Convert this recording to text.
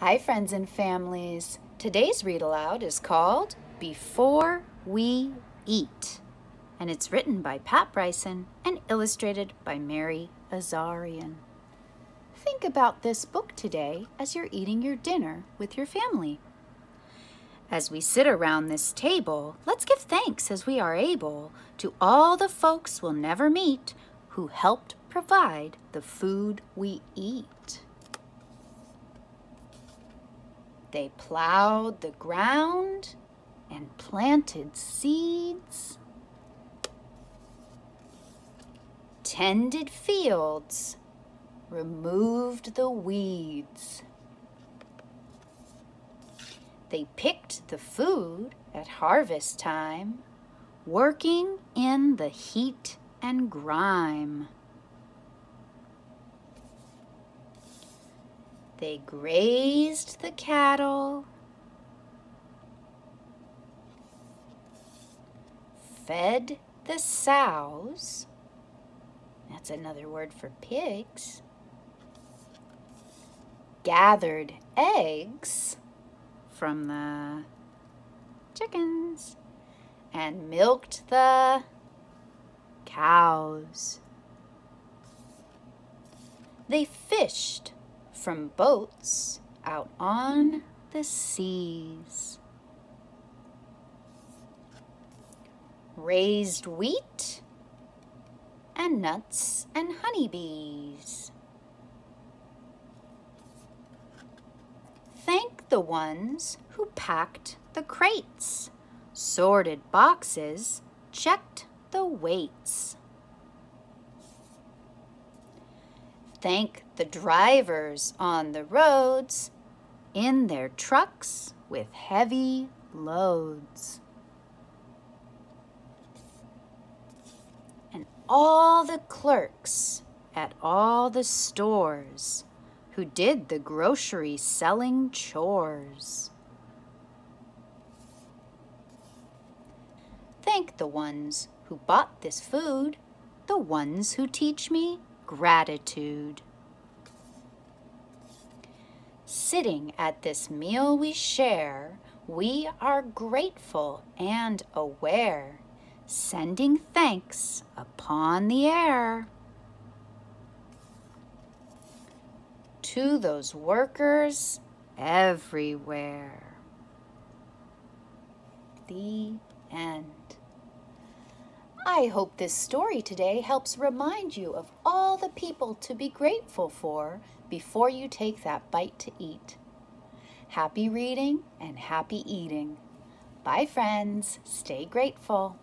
Hi, friends and families. Today's read aloud is called Before We Eat, and it's written by Pat Brisson and illustrated by Mary Azarian. Think about this book today as you're eating your dinner with your family. As we sit around this table, let's give thanks as we are able to all the folks we'll never meet who helped provide the food we eat. They plowed the ground and planted seeds, tended fields, removed the weeds. They picked the food at harvest time, working in the heat and grime. They grazed the cattle, fed the sows, that's another word for pigs, gathered eggs from the chickens, and milked the cows. They fished from boats out on the seas. Raised wheat and nuts and honeybees. Thank the ones who packed the crates, sorted boxes, checked the weights. Thank the drivers on the roads in their trucks with heavy loads. And all the clerks at all the stores who did the grocery selling chores. Thank the ones who bought this food, the ones who teach me gratitude. Sitting at this meal we share, we are grateful and aware, sending thanks upon the air. To those workers everywhere. The end. I hope this story today helps remind you of all the people to be grateful for before you take that bite to eat. Happy reading and happy eating. Bye, friends. Stay grateful.